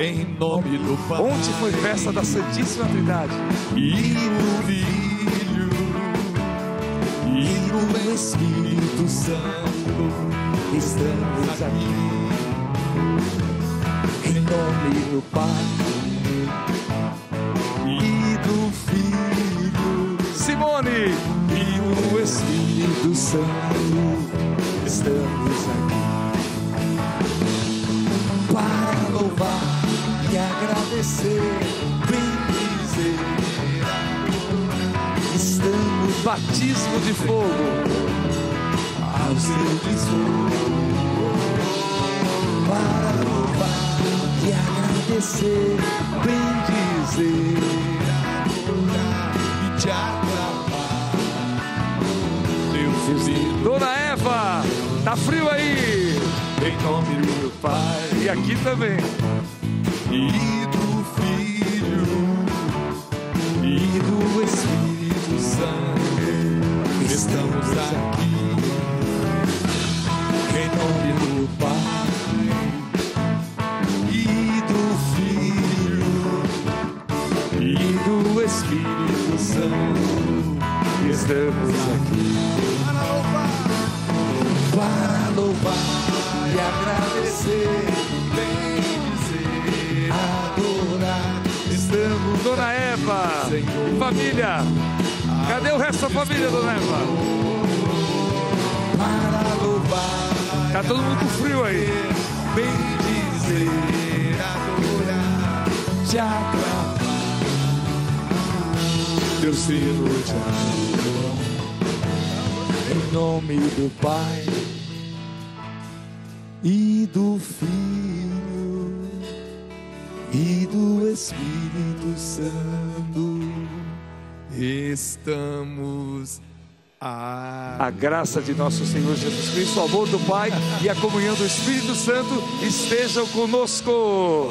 Em nome do Pai. Ontem foi festa da Santíssima Trindade. E do Filho. E do Espírito Santo. Estamos aqui. Em nome do Pai. E do Filho. Simone! E o Espírito Santo. Estamos aqui. Para agradecer. Bendizer. Estamos Batismo de fogo. ao seu dispor para louvar e agradecer, bendizer, adorar e te aclamar. Deus unido Dona Eva, tá frio aí? em nome do Pai E aqui também. e Estamos aqui em nome do Pai e do Filho e do Espírito Santo. Estamos aqui para louvar e agradecer, bendizer, adorar. Estamos Dona Eva, Senhor. família. Cadê o resto da família, Dona Eva? Para louvar, Tá todo mundo com frio aí. bendizer, adorar, te aclamar. Deus Filho te amor, em nome do Pai e do Filho e do Espírito Santo. Estamos a A graça de nosso Senhor Jesus Cristo, o amor do Pai e a comunhão do Espírito Santo estejam conosco.